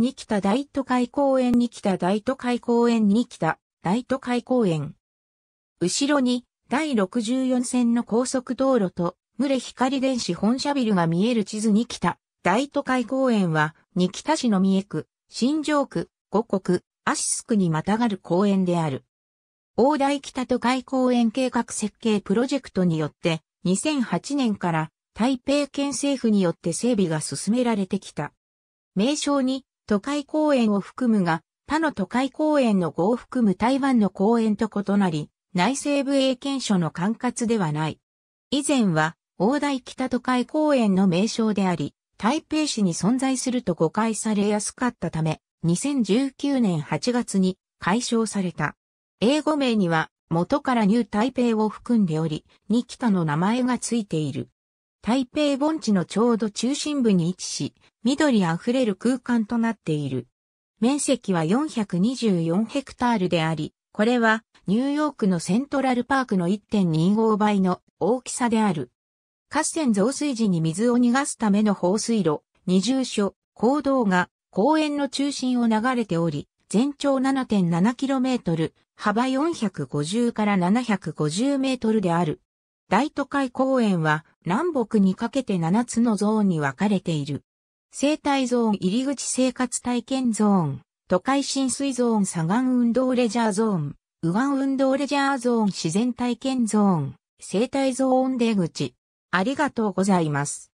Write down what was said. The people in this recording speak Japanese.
に北大都会公園に北大都会公園に北大都会公園。後ろに第64線の高速道路と群れ光電子本社ビルが見える地図に北大都会公園は、二北市の三重区、新庄区、五国、アシス区にまたがる公園である。大台北都会公園計画設計プロジェクトによって、2008年から台北県政府によって整備が進められてきた。名称に都会公園を含むが、他の都会公園の5を含む台湾の公園と異なり、内西部英検所の管轄ではない。以前は、大台北都会公園の名称であり、台北市に存在すると誤解されやすかったため、2019年8月に解消された。英語名には元からニュー台北を含んでおり、ニキタの名前がついている。台北盆地のちょうど中心部に位置し、緑あふれる空間となっている。面積は424ヘクタールであり、これはニューヨークのセントラルパークの1.25倍の大きさである。河川増水時に水を逃がすための放水路、二重所、坑道が公園の中心を流れており、全長 7.7km、幅450から750メートルである。大都会公園は南北にかけて7つのゾーンに分かれている。生態ゾーン入り口生活体験ゾーン、都会浸水ゾーン左岸運動レジャーゾーン、右岸運動レジャーゾーン自然体験ゾーン、生態ゾーン出口。ありがとうございます。